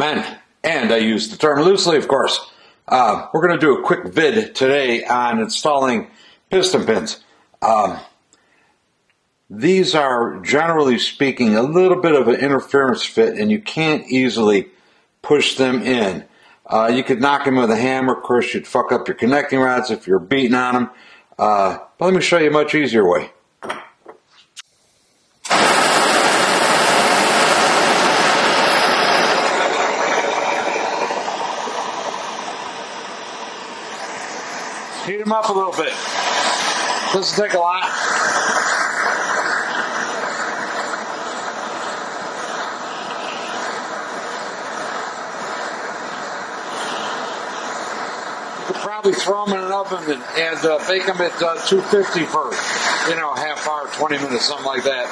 Men, and I use the term loosely, of course. Uh, we're going to do a quick vid today on installing piston pins. Um, these are, generally speaking, a little bit of an interference fit, and you can't easily push them in. Uh, you could knock them with a hammer. Of course, you'd fuck up your connecting rods if you're beating on them. Uh, but let me show you a much easier way. Heat them up a little bit. Doesn't take a lot. Could probably throw them in an oven and, and uh, bake them at uh, 250 for, you know, half hour, 20 minutes, something like that.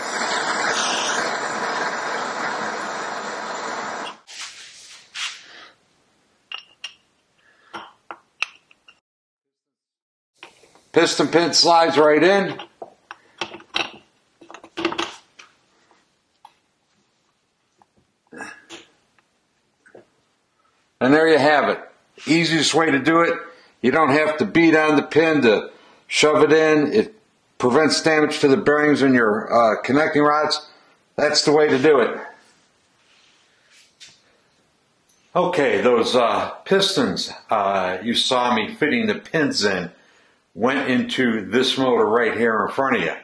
Piston pin slides right in. And there you have it. Easiest way to do it. You don't have to beat on the pin to shove it in. It prevents damage to the bearings in your uh, connecting rods. That's the way to do it. Okay, those uh, pistons uh, you saw me fitting the pins in went into this motor right here in front of you.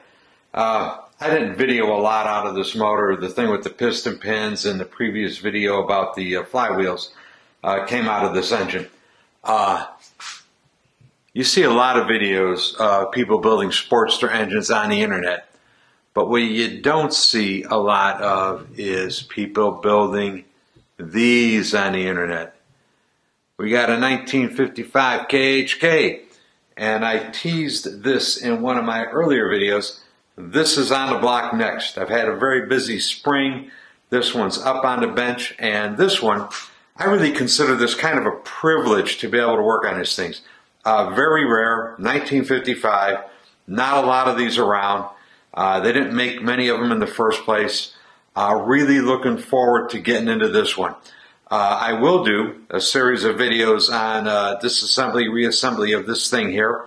Uh, I didn't video a lot out of this motor. The thing with the piston pins in the previous video about the uh, flywheels uh, came out of this engine. You see a lot of videos of people building Sportster engines on the internet, but what you don't see a lot of is people building these on the internet. We got a 1955 KHK and I teased this in one of my earlier videos. This is on the block next. I've had a very busy spring. This one's up on the bench, and this one, I really consider this kind of a privilege to be able to work on these things. Uh, very rare, 1955. Not a lot of these around. Uh, they didn't make many of them in the first place. Uh, really looking forward to getting into this one. Uh, I will do a series of videos on uh, disassembly, reassembly of this thing here.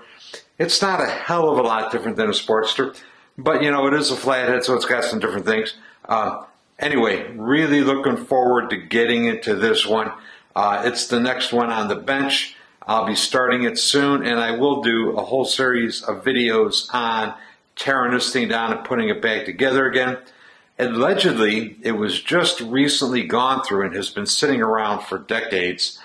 It's not a hell of a lot different than a Sportster, but you know, it is a flathead, so it's got some different things. Uh, anyway, really looking forward to getting into this one. Uh, it's the next one on the bench. I'll be starting it soon, and I will do a whole series of videos on tearing this thing down and putting it back together again. Allegedly, it was just recently gone through and has been sitting around for decades.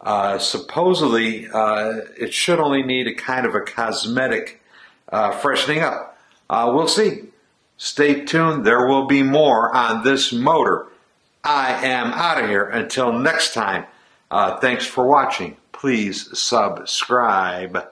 Uh, supposedly, uh, it should only need a kind of a cosmetic uh, freshening up. Uh, we'll see. Stay tuned. There will be more on this motor. I am out of here. Until next time, uh, thanks for watching. Please subscribe.